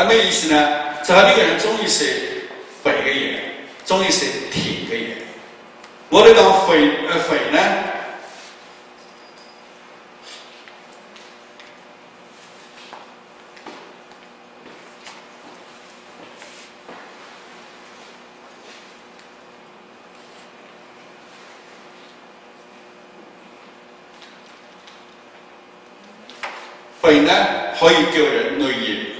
什么意思呢？这个人终于是些个的终于是些甜的我这个肺呃，肺呢？灰呢可以叫人内业。